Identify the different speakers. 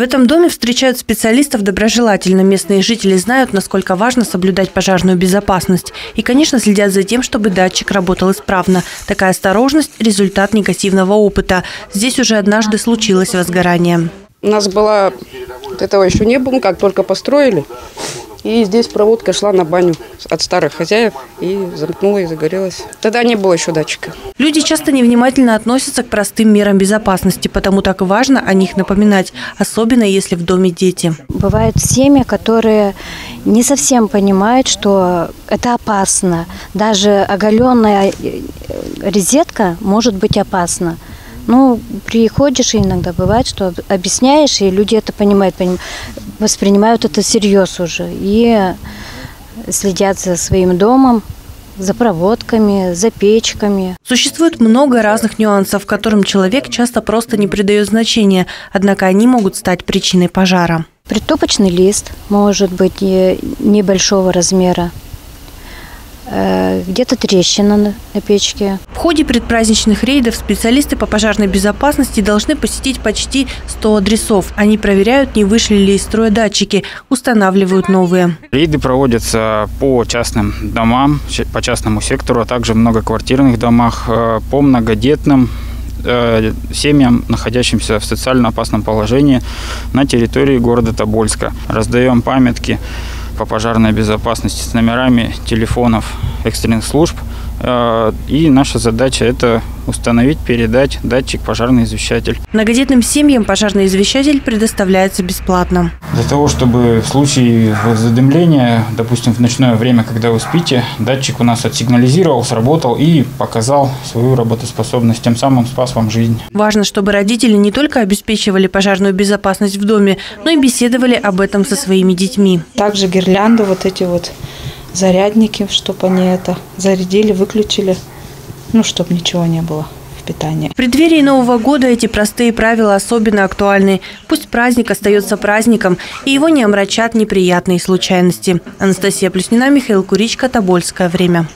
Speaker 1: В этом доме встречают специалистов доброжелательно. Местные жители знают, насколько важно соблюдать пожарную безопасность. И, конечно, следят за тем, чтобы датчик работал исправно. Такая осторожность – результат негативного опыта. Здесь уже однажды случилось возгорание.
Speaker 2: У нас была, этого еще не было, как только построили. И здесь проводка шла на баню от старых хозяев и замкнула и загорелась. Тогда не было еще датчика.
Speaker 1: Люди часто невнимательно относятся к простым мерам безопасности, потому так важно о них напоминать, особенно если в доме дети.
Speaker 3: Бывают семьи, которые не совсем понимают, что это опасно. Даже оголенная э, розетка может быть опасна. Ну, приходишь, и иногда бывает, что объясняешь, и люди это понимают, воспринимают это всерьез уже. И следят за своим домом, за проводками, за печками.
Speaker 1: Существует много разных нюансов, которым человек часто просто не придает значения, однако они могут стать причиной пожара.
Speaker 3: Притопочный лист может быть небольшого размера. Э, где-то трещина на, печке.
Speaker 1: В ходе предпраздничных рейдов специалисты по пожарной безопасности должны посетить почти 100 адресов. Они проверяют, не вышли ли из строя датчики, устанавливают новые.
Speaker 4: Рейды проводятся по частным домам, по частному сектору, а также в многоквартирных домах, э, по многодетным э, семьям, находящимся в социально опасном положении на территории города Тобольска. Раздаем памятки по пожарной безопасности с номерами телефонов экстренных служб. Э, и наша задача – это установить, передать датчик пожарный извещатель.
Speaker 1: Многодетным семьям пожарный извещатель предоставляется бесплатно.
Speaker 4: Для того, чтобы в случае задымления, допустим, в ночное время, когда вы спите, датчик у нас отсигнализировал, сработал и показал свою работоспособность, тем самым спас вам жизнь.
Speaker 1: Важно, чтобы родители не только обеспечивали пожарную безопасность в доме, но и беседовали об этом со своими детьми.
Speaker 5: Также гирлянды, вот эти вот зарядники, чтобы они это зарядили, выключили ну, чтобы ничего не было в питании.
Speaker 1: В преддверии Нового года эти простые правила особенно актуальны. Пусть праздник остается праздником, и его не омрачат неприятные случайности. Анастасия Плюснина, Михаил Куричка, Тобольское время.